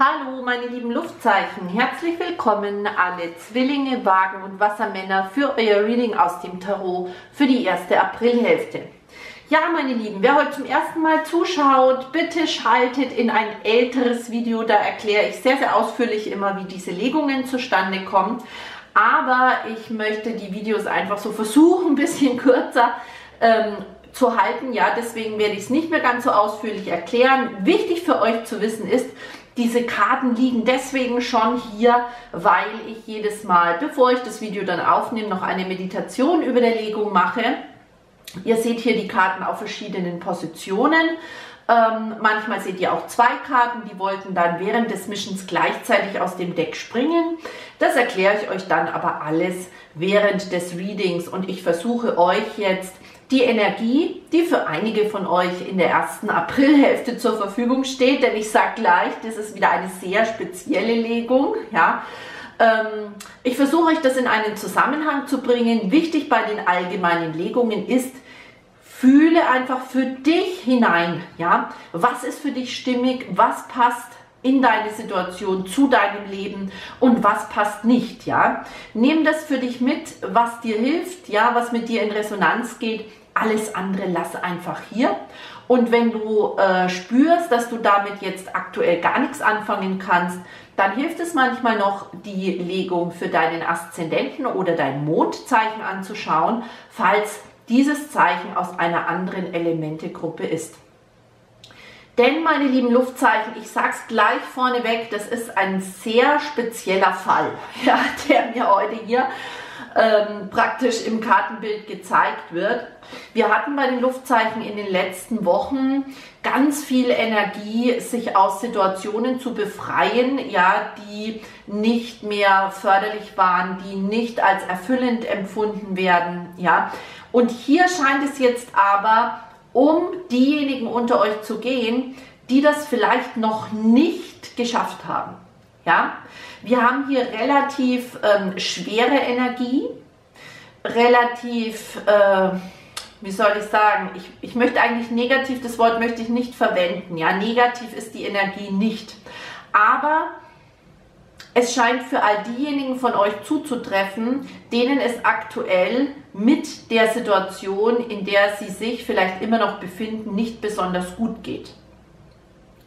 Hallo meine lieben Luftzeichen, herzlich willkommen alle Zwillinge, Wagen und Wassermänner für euer Reading aus dem Tarot für die erste Aprilhälfte. Ja meine Lieben, wer heute zum ersten Mal zuschaut, bitte schaltet in ein älteres Video, da erkläre ich sehr sehr ausführlich immer wie diese Legungen zustande kommen. Aber ich möchte die Videos einfach so versuchen, ein bisschen kürzer ähm, zu halten. Ja, deswegen werde ich es nicht mehr ganz so ausführlich erklären. Wichtig für euch zu wissen ist, diese Karten liegen deswegen schon hier, weil ich jedes Mal, bevor ich das Video dann aufnehme, noch eine Meditation über der Legung mache. Ihr seht hier die Karten auf verschiedenen Positionen. Ähm, manchmal seht ihr auch zwei Karten, die wollten dann während des Mischens gleichzeitig aus dem Deck springen. Das erkläre ich euch dann aber alles während des Readings und ich versuche euch jetzt die Energie, die für einige von euch in der ersten Aprilhälfte zur Verfügung steht, denn ich sage gleich, das ist wieder eine sehr spezielle Legung, ja. Ähm, ich versuche euch das in einen Zusammenhang zu bringen. Wichtig bei den allgemeinen Legungen ist, fühle einfach für dich hinein, ja. Was ist für dich stimmig, was passt in deine Situation, zu deinem Leben und was passt nicht, ja. Nimm das für dich mit, was dir hilft, ja, was mit dir in Resonanz geht alles andere lass einfach hier. Und wenn du äh, spürst, dass du damit jetzt aktuell gar nichts anfangen kannst, dann hilft es manchmal noch, die Legung für deinen Aszendenten oder dein Mondzeichen anzuschauen, falls dieses Zeichen aus einer anderen Elementegruppe ist. Denn, meine lieben Luftzeichen, ich sage es gleich vorneweg, das ist ein sehr spezieller Fall, ja, der mir heute hier ähm, praktisch im Kartenbild gezeigt wird. Wir hatten bei den Luftzeichen in den letzten Wochen ganz viel Energie, sich aus Situationen zu befreien, ja, die nicht mehr förderlich waren, die nicht als erfüllend empfunden werden, ja. Und hier scheint es jetzt aber um diejenigen unter euch zu gehen, die das vielleicht noch nicht geschafft haben. Ja, wir haben hier relativ ähm, schwere Energie, relativ, äh, wie soll ich sagen, ich, ich möchte eigentlich negativ, das Wort möchte ich nicht verwenden. Ja, negativ ist die Energie nicht. Aber es scheint für all diejenigen von euch zuzutreffen, denen es aktuell mit der Situation, in der sie sich vielleicht immer noch befinden, nicht besonders gut geht.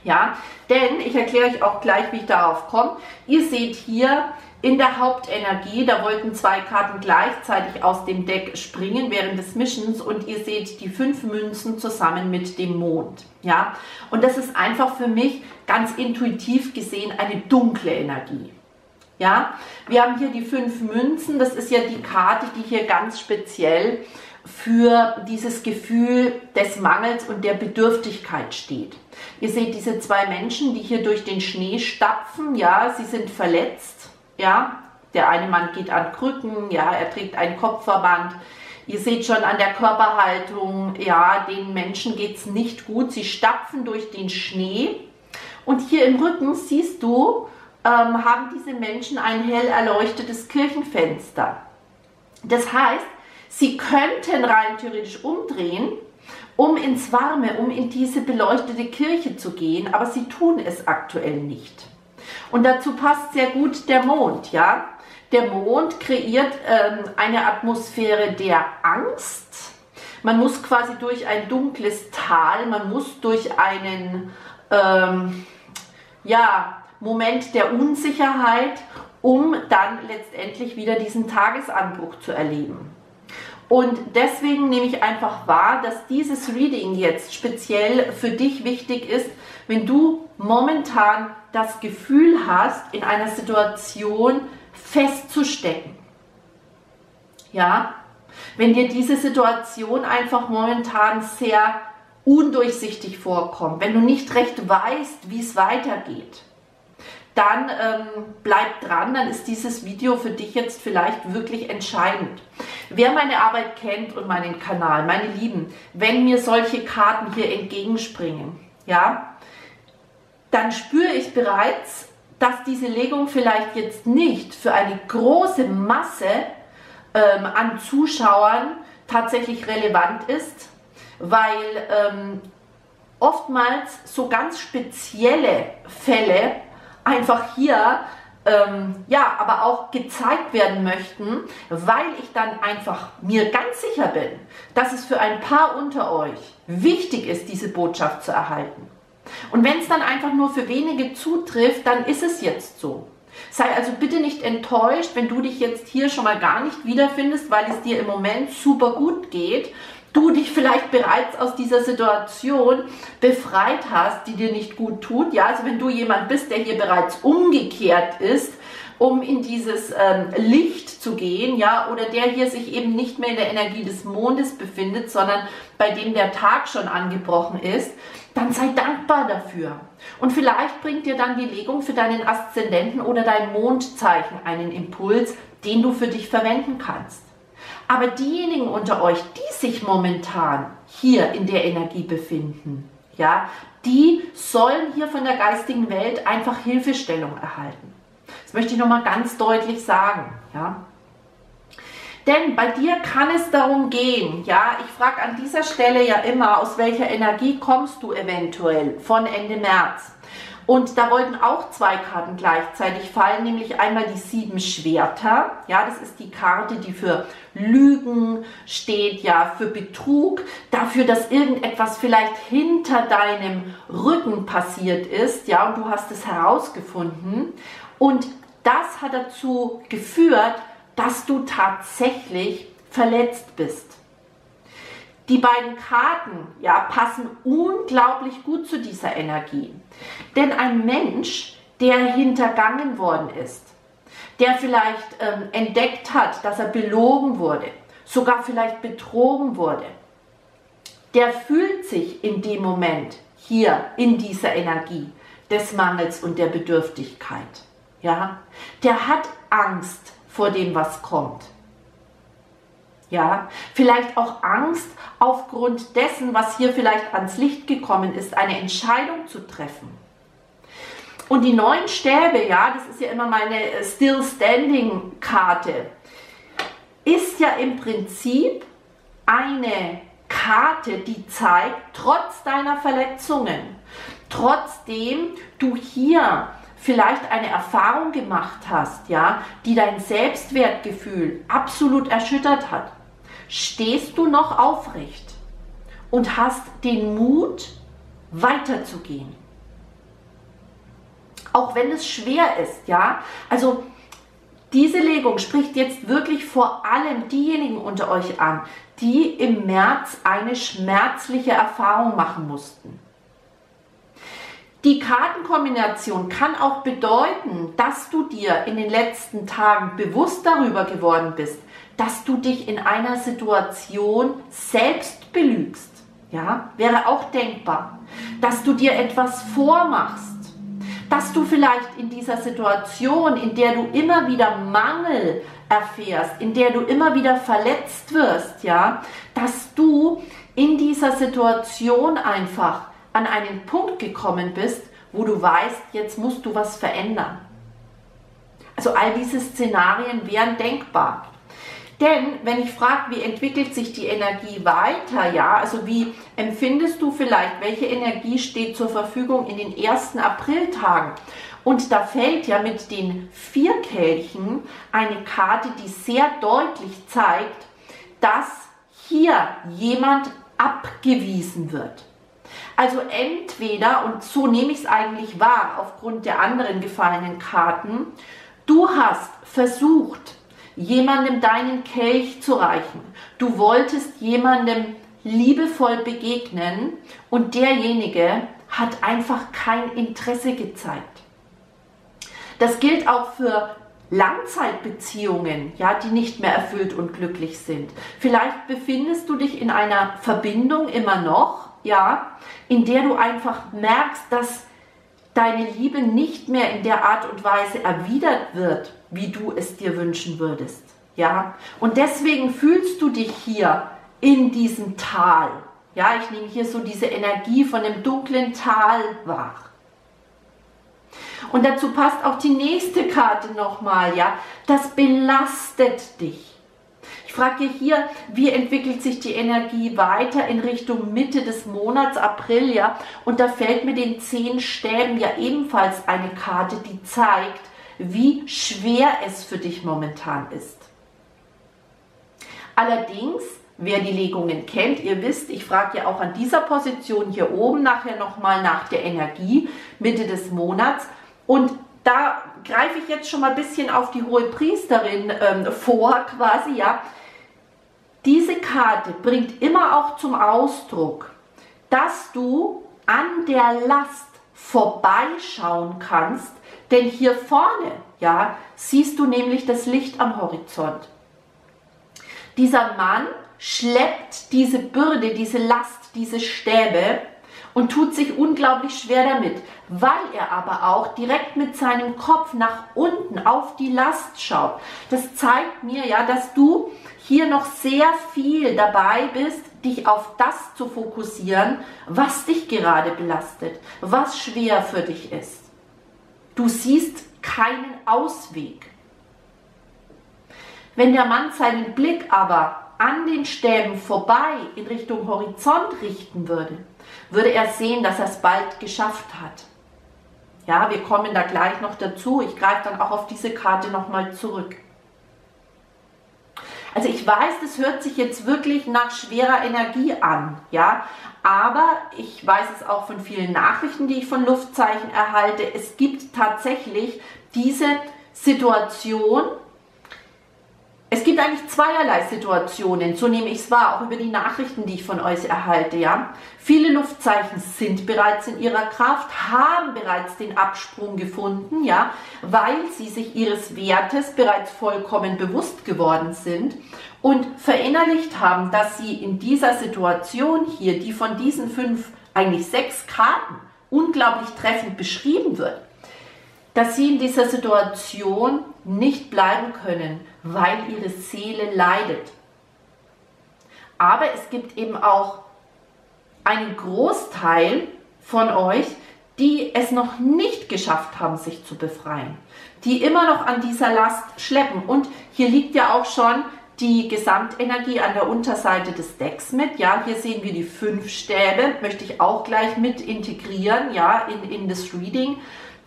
Ja, denn ich erkläre euch auch gleich, wie ich darauf komme. Ihr seht hier in der Hauptenergie, da wollten zwei Karten gleichzeitig aus dem Deck springen während des Mischens und ihr seht die fünf Münzen zusammen mit dem Mond. Ja, und das ist einfach für mich ganz intuitiv gesehen eine dunkle Energie. Ja, wir haben hier die fünf Münzen, das ist ja die Karte, die hier ganz speziell für dieses Gefühl des Mangels und der Bedürftigkeit steht. Ihr seht diese zwei Menschen, die hier durch den Schnee stapfen, ja, sie sind verletzt, ja, der eine Mann geht an Krücken, ja, er trägt einen Kopfverband. Ihr seht schon an der Körperhaltung, ja, den Menschen geht es nicht gut. Sie stapfen durch den Schnee. Und hier im Rücken siehst du, ähm, haben diese Menschen ein hell erleuchtetes Kirchenfenster. Das heißt, Sie könnten rein theoretisch umdrehen, um ins Warme, um in diese beleuchtete Kirche zu gehen, aber sie tun es aktuell nicht. Und dazu passt sehr gut der Mond, ja. Der Mond kreiert ähm, eine Atmosphäre der Angst. Man muss quasi durch ein dunkles Tal, man muss durch einen ähm, ja, Moment der Unsicherheit, um dann letztendlich wieder diesen Tagesanbruch zu erleben. Und deswegen nehme ich einfach wahr, dass dieses Reading jetzt speziell für dich wichtig ist, wenn du momentan das Gefühl hast, in einer Situation festzustecken. Ja, wenn dir diese Situation einfach momentan sehr undurchsichtig vorkommt, wenn du nicht recht weißt, wie es weitergeht dann ähm, bleib dran, dann ist dieses Video für dich jetzt vielleicht wirklich entscheidend. Wer meine Arbeit kennt und meinen Kanal, meine Lieben, wenn mir solche Karten hier entgegenspringen, ja, dann spüre ich bereits, dass diese Legung vielleicht jetzt nicht für eine große Masse ähm, an Zuschauern tatsächlich relevant ist, weil ähm, oftmals so ganz spezielle Fälle einfach hier ähm, ja, aber auch gezeigt werden möchten, weil ich dann einfach mir ganz sicher bin, dass es für ein paar unter euch wichtig ist, diese Botschaft zu erhalten. Und wenn es dann einfach nur für wenige zutrifft, dann ist es jetzt so. Sei also bitte nicht enttäuscht, wenn du dich jetzt hier schon mal gar nicht wiederfindest, weil es dir im Moment super gut geht du dich vielleicht bereits aus dieser Situation befreit hast, die dir nicht gut tut. Ja, also wenn du jemand bist, der hier bereits umgekehrt ist, um in dieses ähm, Licht zu gehen, ja, oder der hier sich eben nicht mehr in der Energie des Mondes befindet, sondern bei dem der Tag schon angebrochen ist, dann sei dankbar dafür. Und vielleicht bringt dir dann die Legung für deinen Aszendenten oder dein Mondzeichen einen Impuls, den du für dich verwenden kannst. Aber diejenigen unter euch, die sich momentan hier in der Energie befinden, ja, die sollen hier von der geistigen Welt einfach Hilfestellung erhalten. Das möchte ich nochmal ganz deutlich sagen, ja. Denn bei dir kann es darum gehen, ja, ich frage an dieser Stelle ja immer, aus welcher Energie kommst du eventuell von Ende März? Und da wollten auch zwei Karten gleichzeitig fallen, nämlich einmal die sieben Schwerter. Ja, das ist die Karte, die für Lügen steht, ja, für Betrug, dafür, dass irgendetwas vielleicht hinter deinem Rücken passiert ist, ja, und du hast es herausgefunden. Und das hat dazu geführt, dass du tatsächlich verletzt bist. Die beiden Karten ja, passen unglaublich gut zu dieser Energie. Denn ein Mensch, der hintergangen worden ist, der vielleicht ähm, entdeckt hat, dass er belogen wurde, sogar vielleicht betrogen wurde, der fühlt sich in dem Moment hier in dieser Energie des Mangels und der Bedürftigkeit. Ja, der hat Angst vor dem, was kommt. Ja, vielleicht auch Angst aufgrund dessen, was hier vielleicht ans Licht gekommen ist, eine Entscheidung zu treffen. Und die neuen Stäbe, ja, das ist ja immer meine Still Standing Karte, ist ja im Prinzip eine Karte, die zeigt, trotz deiner Verletzungen, trotzdem du hier vielleicht eine Erfahrung gemacht hast, ja, die dein Selbstwertgefühl absolut erschüttert hat, stehst du noch aufrecht und hast den Mut, weiterzugehen. Auch wenn es schwer ist, ja. Also diese Legung spricht jetzt wirklich vor allem diejenigen unter euch an, die im März eine schmerzliche Erfahrung machen mussten. Die Kartenkombination kann auch bedeuten, dass du dir in den letzten Tagen bewusst darüber geworden bist, dass du dich in einer Situation selbst belügst. Ja, wäre auch denkbar. Dass du dir etwas vormachst. Dass du vielleicht in dieser Situation, in der du immer wieder Mangel erfährst, in der du immer wieder verletzt wirst, ja, dass du in dieser Situation einfach an einen Punkt gekommen bist, wo du weißt, jetzt musst du was verändern. Also all diese Szenarien wären denkbar. Denn wenn ich frage, wie entwickelt sich die Energie weiter, ja, also wie empfindest du vielleicht, welche Energie steht zur Verfügung in den ersten Apriltagen? Und da fällt ja mit den vier Kelchen eine Karte, die sehr deutlich zeigt, dass hier jemand abgewiesen wird. Also entweder, und so nehme ich es eigentlich wahr, aufgrund der anderen gefallenen Karten, du hast versucht, jemandem deinen Kelch zu reichen. Du wolltest jemandem liebevoll begegnen und derjenige hat einfach kein Interesse gezeigt. Das gilt auch für Langzeitbeziehungen, ja, die nicht mehr erfüllt und glücklich sind. Vielleicht befindest du dich in einer Verbindung immer noch, ja, in der du einfach merkst, dass deine Liebe nicht mehr in der Art und Weise erwidert wird, wie du es dir wünschen würdest. Ja? Und deswegen fühlst du dich hier in diesem Tal. Ja, ich nehme hier so diese Energie von dem dunklen Tal wahr. Und dazu passt auch die nächste Karte nochmal, ja. Das belastet dich. Ich frage hier, wie entwickelt sich die Energie weiter in Richtung Mitte des Monats April, ja? Und da fällt mir den zehn Stäben ja ebenfalls eine Karte, die zeigt, wie schwer es für dich momentan ist. Allerdings, wer die Legungen kennt, ihr wisst, ich frage ja auch an dieser Position hier oben nachher nochmal nach der Energie Mitte des Monats und da greife ich jetzt schon mal ein bisschen auf die hohe Priesterin ähm, vor, quasi, ja. Diese Karte bringt immer auch zum Ausdruck, dass du an der Last vorbeischauen kannst, denn hier vorne, ja, siehst du nämlich das Licht am Horizont. Dieser Mann schleppt diese Bürde, diese Last, diese Stäbe und tut sich unglaublich schwer damit, weil er aber auch direkt mit seinem Kopf nach unten auf die Last schaut. Das zeigt mir ja, dass du hier noch sehr viel dabei bist, dich auf das zu fokussieren, was dich gerade belastet, was schwer für dich ist. Du siehst keinen Ausweg. Wenn der Mann seinen Blick aber an den Stäben vorbei in Richtung Horizont richten würde, würde er sehen, dass er es bald geschafft hat. Ja, wir kommen da gleich noch dazu. Ich greife dann auch auf diese Karte nochmal zurück. Also ich weiß, das hört sich jetzt wirklich nach schwerer Energie an, ja, aber ich weiß es auch von vielen Nachrichten, die ich von Luftzeichen erhalte. Es gibt tatsächlich diese Situation, es gibt eigentlich zweierlei Situationen, so nehme ich es wahr, auch über die Nachrichten, die ich von euch erhalte. Ja? Viele Luftzeichen sind bereits in ihrer Kraft, haben bereits den Absprung gefunden, ja, weil sie sich ihres Wertes bereits vollkommen bewusst geworden sind und verinnerlicht haben, dass sie in dieser Situation hier, die von diesen fünf, eigentlich sechs Karten unglaublich treffend beschrieben wird, dass sie in dieser Situation nicht bleiben können, weil ihre Seele leidet. Aber es gibt eben auch einen Großteil von euch, die es noch nicht geschafft haben, sich zu befreien, die immer noch an dieser Last schleppen. Und hier liegt ja auch schon die Gesamtenergie an der Unterseite des Decks mit. Ja, hier sehen wir die fünf Stäbe, möchte ich auch gleich mit integrieren, ja, in, in das Reading.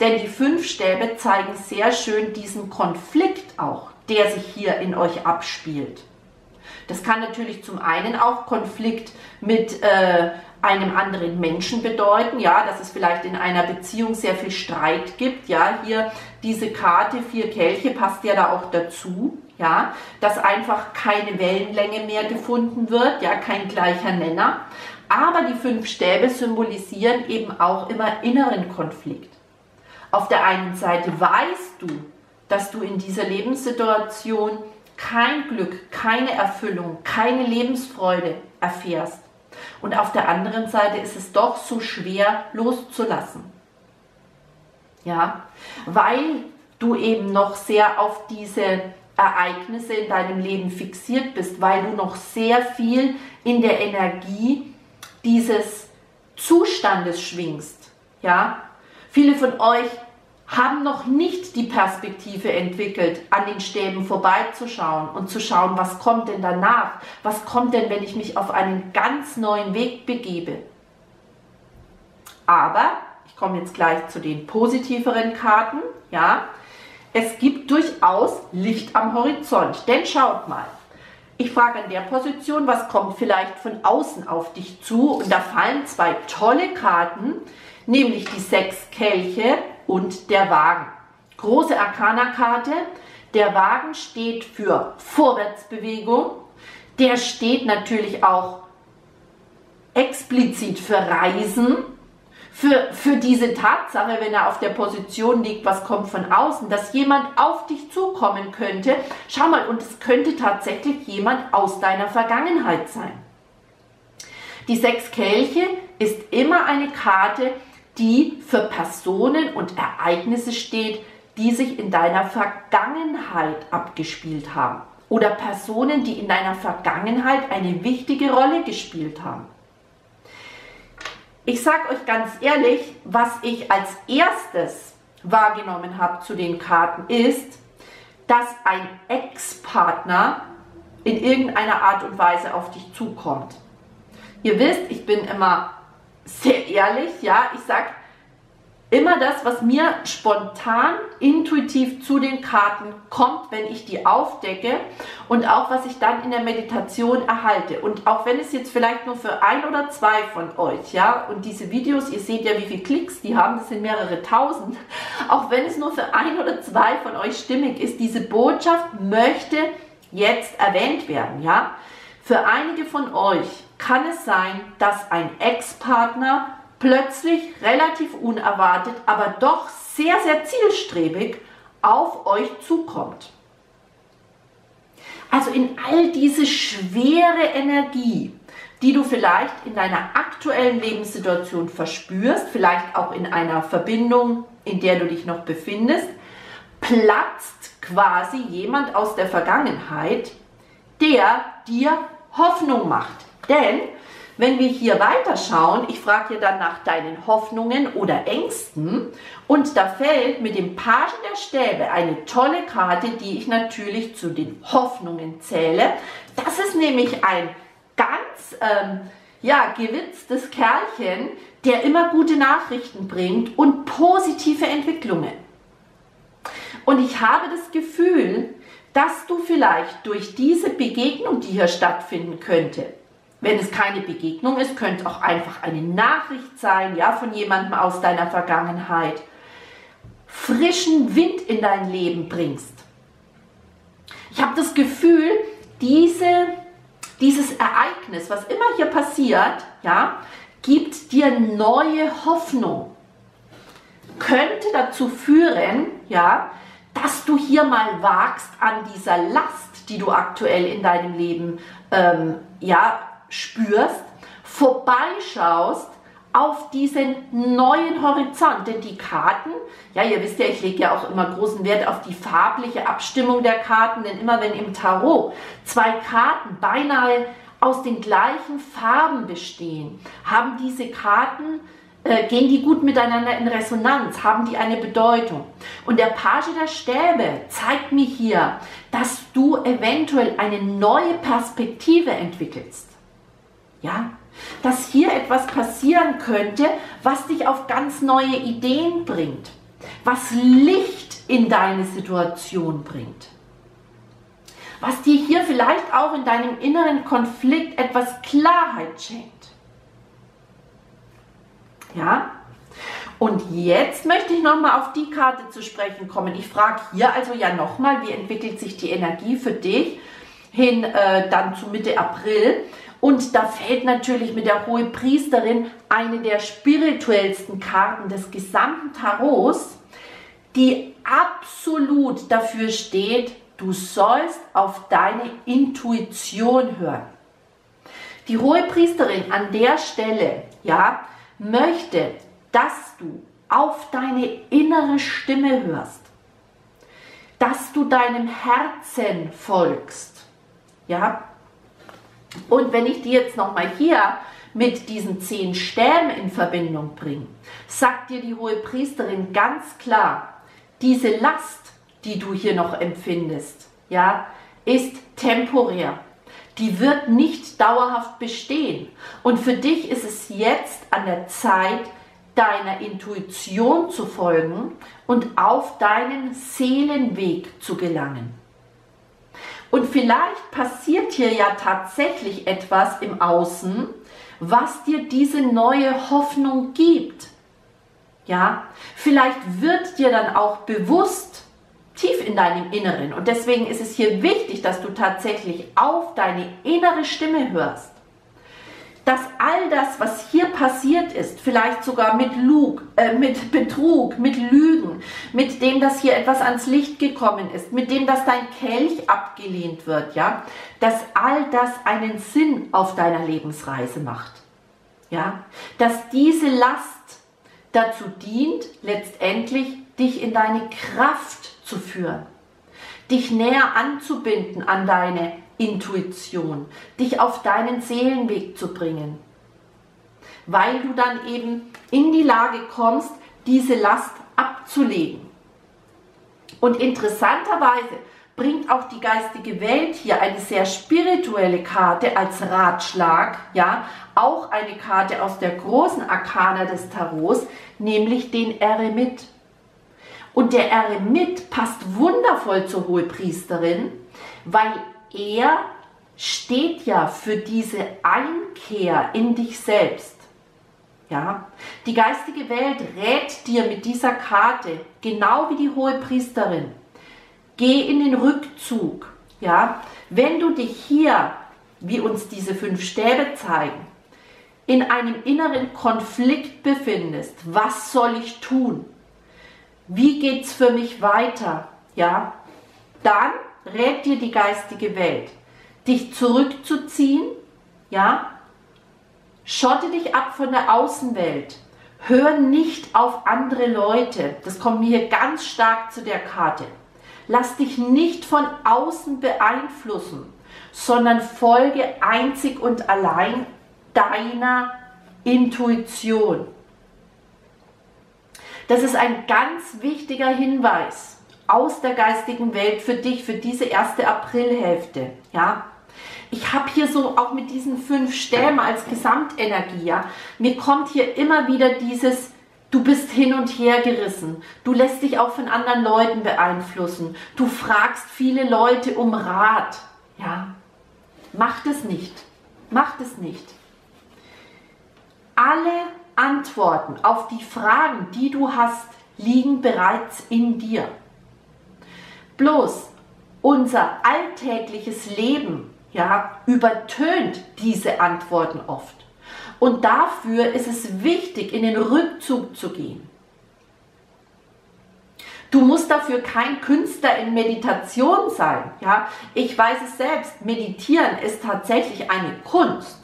Denn die fünf Stäbe zeigen sehr schön diesen Konflikt auch, der sich hier in euch abspielt. Das kann natürlich zum einen auch Konflikt mit äh, einem anderen Menschen bedeuten, ja, dass es vielleicht in einer Beziehung sehr viel Streit gibt, ja, hier diese Karte vier Kelche passt ja da auch dazu, ja, dass einfach keine Wellenlänge mehr gefunden wird, ja, kein gleicher Nenner, aber die fünf Stäbe symbolisieren eben auch immer inneren Konflikt. Auf der einen Seite weißt du, dass du in dieser Lebenssituation kein Glück, keine Erfüllung, keine Lebensfreude erfährst. Und auf der anderen Seite ist es doch so schwer loszulassen. Ja, weil du eben noch sehr auf diese Ereignisse in deinem Leben fixiert bist, weil du noch sehr viel in der Energie dieses Zustandes schwingst. Ja, viele von euch haben noch nicht die Perspektive entwickelt, an den Stäben vorbeizuschauen und zu schauen, was kommt denn danach? Was kommt denn, wenn ich mich auf einen ganz neuen Weg begebe? Aber, ich komme jetzt gleich zu den positiveren Karten, ja, es gibt durchaus Licht am Horizont. Denn schaut mal, ich frage an der Position, was kommt vielleicht von außen auf dich zu? Und da fallen zwei tolle Karten, nämlich die sechs Kelche und der Wagen. Große Arcana-Karte. Der Wagen steht für Vorwärtsbewegung. Der steht natürlich auch explizit für Reisen. Für, für diese Tatsache, wenn er auf der Position liegt, was kommt von außen, dass jemand auf dich zukommen könnte. Schau mal, und es könnte tatsächlich jemand aus deiner Vergangenheit sein. Die sechs Kelche ist immer eine Karte, die für Personen und Ereignisse steht, die sich in deiner Vergangenheit abgespielt haben oder Personen, die in deiner Vergangenheit eine wichtige Rolle gespielt haben. Ich sage euch ganz ehrlich, was ich als erstes wahrgenommen habe zu den Karten ist, dass ein Ex-Partner in irgendeiner Art und Weise auf dich zukommt. Ihr wisst, ich bin immer sehr ehrlich, ja, ich sage immer das, was mir spontan, intuitiv zu den Karten kommt, wenn ich die aufdecke und auch was ich dann in der Meditation erhalte. Und auch wenn es jetzt vielleicht nur für ein oder zwei von euch, ja, und diese Videos, ihr seht ja, wie viele Klicks die haben, das sind mehrere tausend, auch wenn es nur für ein oder zwei von euch stimmig ist, diese Botschaft möchte jetzt erwähnt werden, ja. Für einige von euch kann es sein, dass ein Ex-Partner plötzlich relativ unerwartet, aber doch sehr, sehr zielstrebig auf euch zukommt. Also in all diese schwere Energie, die du vielleicht in deiner aktuellen Lebenssituation verspürst, vielleicht auch in einer Verbindung, in der du dich noch befindest, platzt quasi jemand aus der Vergangenheit, der dir Hoffnung macht. Denn wenn wir hier weiterschauen, ich frage dir dann nach deinen Hoffnungen oder Ängsten und da fällt mit dem Pagen der Stäbe eine tolle Karte, die ich natürlich zu den Hoffnungen zähle. Das ist nämlich ein ganz ähm, ja, gewitztes Kerlchen, der immer gute Nachrichten bringt und positive Entwicklungen. Und ich habe das Gefühl, dass du vielleicht durch diese Begegnung, die hier stattfinden könnte, wenn es keine Begegnung ist, könnte auch einfach eine Nachricht sein, ja, von jemandem aus deiner Vergangenheit, frischen Wind in dein Leben bringst. Ich habe das Gefühl, diese, dieses Ereignis, was immer hier passiert, ja, gibt dir neue Hoffnung. Könnte dazu führen, ja, dass du hier mal wagst an dieser Last, die du aktuell in deinem Leben ähm, ja, spürst, vorbeischaust auf diesen neuen Horizont. Denn die Karten, ja, ihr wisst ja, ich lege ja auch immer großen Wert auf die farbliche Abstimmung der Karten, denn immer wenn im Tarot zwei Karten beinahe aus den gleichen Farben bestehen, haben diese Karten äh, gehen die gut miteinander in Resonanz, haben die eine Bedeutung. Und der Page der Stäbe zeigt mir hier, dass du eventuell eine neue Perspektive entwickelst. Ja? Dass hier etwas passieren könnte, was dich auf ganz neue Ideen bringt, was Licht in deine Situation bringt. Was dir hier vielleicht auch in deinem inneren Konflikt etwas Klarheit schenkt. Ja? Und jetzt möchte ich nochmal auf die Karte zu sprechen kommen. Ich frage hier also ja nochmal, wie entwickelt sich die Energie für dich hin äh, dann zu Mitte April? Und da fällt natürlich mit der Hohe Priesterin eine der spirituellsten Karten des gesamten Tarots, die absolut dafür steht, du sollst auf deine Intuition hören. Die Hohe Priesterin an der Stelle, ja, möchte, dass du auf deine innere Stimme hörst, dass du deinem Herzen folgst, ja, und wenn ich die jetzt nochmal hier mit diesen zehn Stäben in Verbindung bringe, sagt dir die hohe Priesterin ganz klar, diese Last, die du hier noch empfindest, ja, ist temporär. Die wird nicht dauerhaft bestehen. Und für dich ist es jetzt an der Zeit, deiner Intuition zu folgen und auf deinen Seelenweg zu gelangen. Und vielleicht passiert hier ja tatsächlich etwas im Außen, was dir diese neue Hoffnung gibt. Ja, vielleicht wird dir dann auch bewusst, tief in deinem Inneren. Und deswegen ist es hier wichtig, dass du tatsächlich auf deine innere Stimme hörst dass all das, was hier passiert ist, vielleicht sogar mit Lug, äh, mit Betrug, mit Lügen, mit dem, dass hier etwas ans Licht gekommen ist, mit dem, dass dein Kelch abgelehnt wird, ja, dass all das einen Sinn auf deiner Lebensreise macht. Ja, dass diese Last dazu dient, letztendlich dich in deine Kraft zu führen, dich näher anzubinden an deine Intuition, dich auf deinen Seelenweg zu bringen, weil du dann eben in die Lage kommst, diese Last abzulegen. Und interessanterweise bringt auch die geistige Welt hier eine sehr spirituelle Karte als Ratschlag, ja, auch eine Karte aus der großen Arkana des Tarots, nämlich den Eremit. Und der Eremit passt wundervoll zur Hohepriesterin, weil er steht ja für diese Einkehr in dich selbst. Ja, die geistige Welt rät dir mit dieser Karte, genau wie die Hohepriesterin, geh in den Rückzug. Ja, wenn du dich hier, wie uns diese fünf Stäbe zeigen, in einem inneren Konflikt befindest, was soll ich tun? Wie geht's für mich weiter? Ja, dann rät dir die geistige Welt, dich zurückzuziehen, ja? Schotte dich ab von der Außenwelt. Hör nicht auf andere Leute. Das kommt mir hier ganz stark zu der Karte. Lass dich nicht von außen beeinflussen, sondern folge einzig und allein deiner Intuition. Das ist ein ganz wichtiger Hinweis aus der geistigen Welt für dich, für diese erste Aprilhälfte. Ja? Ich habe hier so auch mit diesen fünf Stämmen als Gesamtenergie, ja, mir kommt hier immer wieder dieses, du bist hin und her gerissen, du lässt dich auch von anderen Leuten beeinflussen, du fragst viele Leute um Rat, ja, mach das nicht, mach das nicht. Alle Antworten auf die Fragen, die du hast, liegen bereits in dir. Bloß unser alltägliches Leben ja, übertönt diese Antworten oft. Und dafür ist es wichtig, in den Rückzug zu gehen. Du musst dafür kein Künstler in Meditation sein. Ja? Ich weiß es selbst, meditieren ist tatsächlich eine Kunst.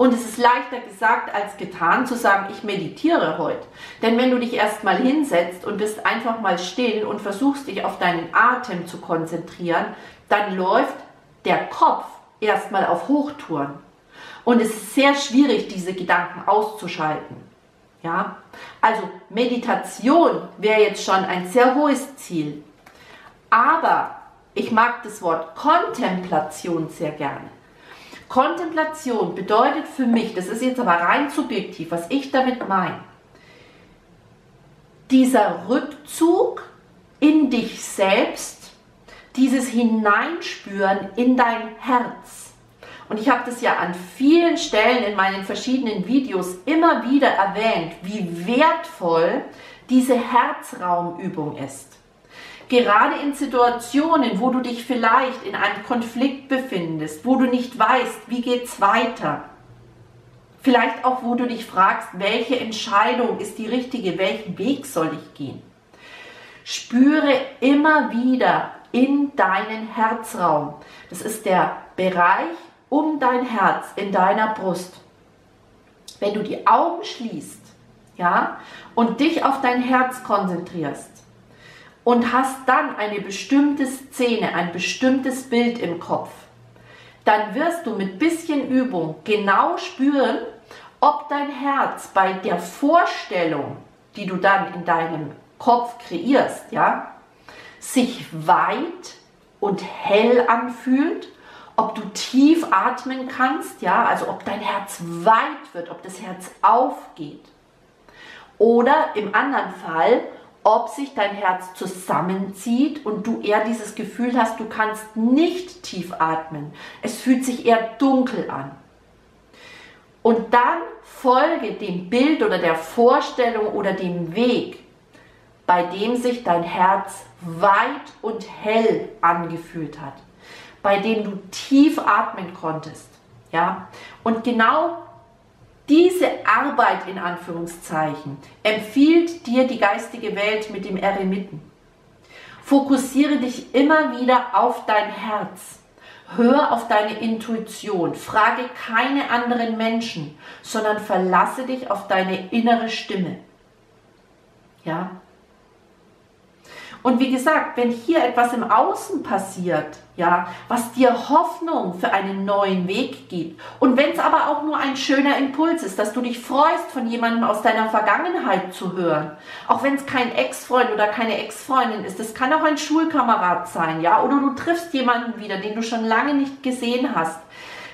Und es ist leichter gesagt als getan zu sagen, ich meditiere heute. Denn wenn du dich erstmal hinsetzt und bist einfach mal still und versuchst dich auf deinen Atem zu konzentrieren, dann läuft der Kopf erstmal auf Hochtouren. Und es ist sehr schwierig, diese Gedanken auszuschalten. Ja? Also Meditation wäre jetzt schon ein sehr hohes Ziel. Aber ich mag das Wort Kontemplation sehr gerne. Kontemplation bedeutet für mich, das ist jetzt aber rein subjektiv, was ich damit meine, dieser Rückzug in dich selbst, dieses Hineinspüren in dein Herz. Und ich habe das ja an vielen Stellen in meinen verschiedenen Videos immer wieder erwähnt, wie wertvoll diese Herzraumübung ist. Gerade in Situationen, wo du dich vielleicht in einem Konflikt befindest, wo du nicht weißt, wie geht's weiter. Vielleicht auch, wo du dich fragst, welche Entscheidung ist die richtige, welchen Weg soll ich gehen. Spüre immer wieder in deinen Herzraum. Das ist der Bereich um dein Herz in deiner Brust. Wenn du die Augen schließt, ja, und dich auf dein Herz konzentrierst, und hast dann eine bestimmte Szene, ein bestimmtes Bild im Kopf, dann wirst du mit bisschen Übung genau spüren, ob dein Herz bei der Vorstellung, die du dann in deinem Kopf kreierst, ja, sich weit und hell anfühlt, ob du tief atmen kannst, ja, also ob dein Herz weit wird, ob das Herz aufgeht. Oder im anderen Fall, ob sich dein Herz zusammenzieht und du eher dieses Gefühl hast, du kannst nicht tief atmen. Es fühlt sich eher dunkel an. Und dann folge dem Bild oder der Vorstellung oder dem Weg, bei dem sich dein Herz weit und hell angefühlt hat, bei dem du tief atmen konntest. Ja? Und genau diese Arbeit in Anführungszeichen empfiehlt dir die geistige Welt mit dem Eremiten. Fokussiere dich immer wieder auf dein Herz. Hör auf deine Intuition. Frage keine anderen Menschen, sondern verlasse dich auf deine innere Stimme. Ja? Und wie gesagt, wenn hier etwas im Außen passiert, ja, was dir Hoffnung für einen neuen Weg gibt, und wenn es aber auch nur ein schöner Impuls ist, dass du dich freust, von jemandem aus deiner Vergangenheit zu hören, auch wenn es kein Ex-Freund oder keine Ex-Freundin ist, es kann auch ein Schulkamerad sein, ja, oder du triffst jemanden wieder, den du schon lange nicht gesehen hast,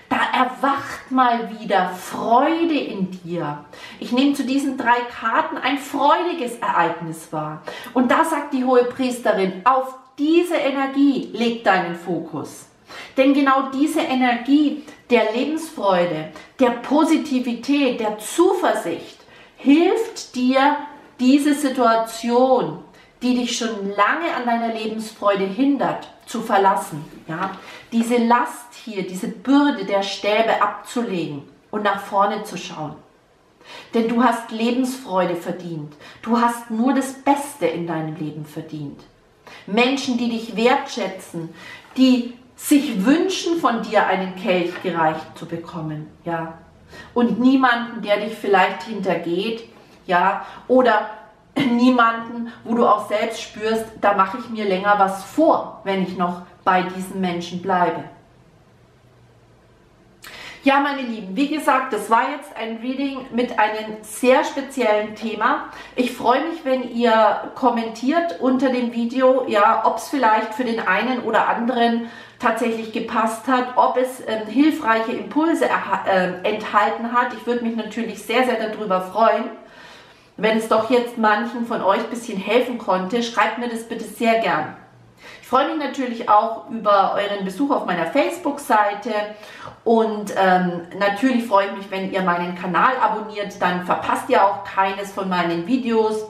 da erwacht mal wieder Freude in dir. Ich nehme zu diesen drei Karten ein freudiges Ereignis wahr. Und da sagt die hohe Priesterin, auf diese Energie leg deinen Fokus. Denn genau diese Energie der Lebensfreude, der Positivität, der Zuversicht hilft dir, diese Situation, die dich schon lange an deiner Lebensfreude hindert, zu verlassen. Ja? Diese Last hier, diese Bürde der Stäbe abzulegen und nach vorne zu schauen. Denn du hast Lebensfreude verdient. Du hast nur das Beste in deinem Leben verdient. Menschen, die dich wertschätzen, die sich wünschen, von dir einen Kelch gereicht zu bekommen, ja. Und niemanden, der dich vielleicht hintergeht, ja, oder niemanden, wo du auch selbst spürst, da mache ich mir länger was vor, wenn ich noch bei diesen Menschen bleibe. Ja, meine Lieben, wie gesagt, das war jetzt ein Reading mit einem sehr speziellen Thema. Ich freue mich, wenn ihr kommentiert unter dem Video, ja, ob es vielleicht für den einen oder anderen tatsächlich gepasst hat, ob es ähm, hilfreiche Impulse äh, enthalten hat. Ich würde mich natürlich sehr, sehr darüber freuen. Wenn es doch jetzt manchen von euch ein bisschen helfen konnte, schreibt mir das bitte sehr gern. Ich freue mich natürlich auch über euren Besuch auf meiner Facebook-Seite und ähm, natürlich freue ich mich, wenn ihr meinen Kanal abonniert, dann verpasst ihr auch keines von meinen Videos.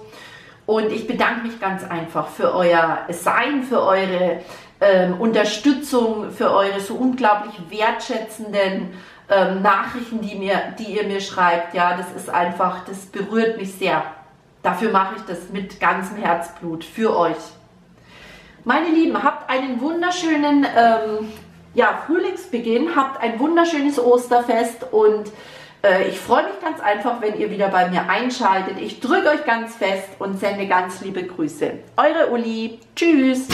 Und ich bedanke mich ganz einfach für euer Sein, für eure ähm, Unterstützung, für eure so unglaublich wertschätzenden ähm, Nachrichten, die, mir, die ihr mir schreibt. Ja, das ist einfach, das berührt mich sehr. Dafür mache ich das mit ganzem Herzblut für euch. Meine Lieben, habt einen wunderschönen ähm, ja, Frühlingsbeginn, habt ein wunderschönes Osterfest und äh, ich freue mich ganz einfach, wenn ihr wieder bei mir einschaltet. Ich drücke euch ganz fest und sende ganz liebe Grüße. Eure Uli. Tschüss.